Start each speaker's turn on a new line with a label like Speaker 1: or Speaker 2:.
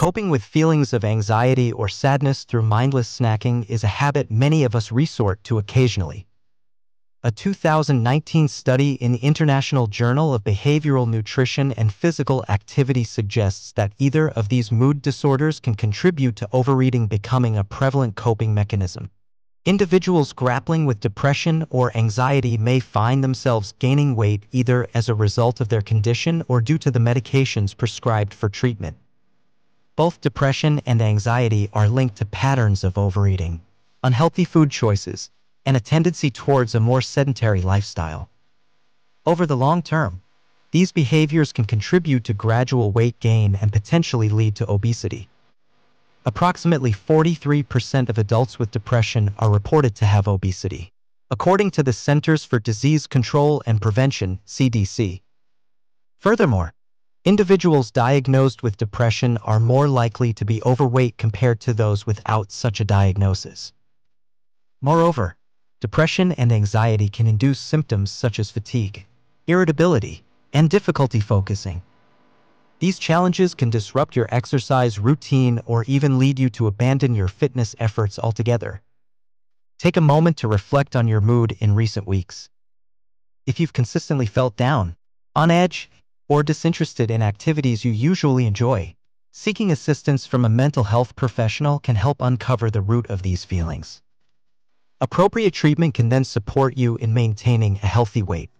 Speaker 1: Coping with feelings of anxiety or sadness through mindless snacking is a habit many of us resort to occasionally. A 2019 study in the International Journal of Behavioral Nutrition and Physical Activity suggests that either of these mood disorders can contribute to overeating becoming a prevalent coping mechanism. Individuals grappling with depression or anxiety may find themselves gaining weight either as a result of their condition or due to the medications prescribed for treatment. Both depression and anxiety are linked to patterns of overeating, unhealthy food choices, and a tendency towards a more sedentary lifestyle. Over the long term, these behaviors can contribute to gradual weight gain and potentially lead to obesity. Approximately 43% of adults with depression are reported to have obesity, according to the Centers for Disease Control and Prevention, CDC. Furthermore, Individuals diagnosed with depression are more likely to be overweight compared to those without such a diagnosis. Moreover, depression and anxiety can induce symptoms such as fatigue, irritability, and difficulty focusing. These challenges can disrupt your exercise routine or even lead you to abandon your fitness efforts altogether. Take a moment to reflect on your mood in recent weeks. If you've consistently felt down, on edge, or disinterested in activities you usually enjoy. Seeking assistance from a mental health professional can help uncover the root of these feelings. Appropriate treatment can then support you in maintaining a healthy weight.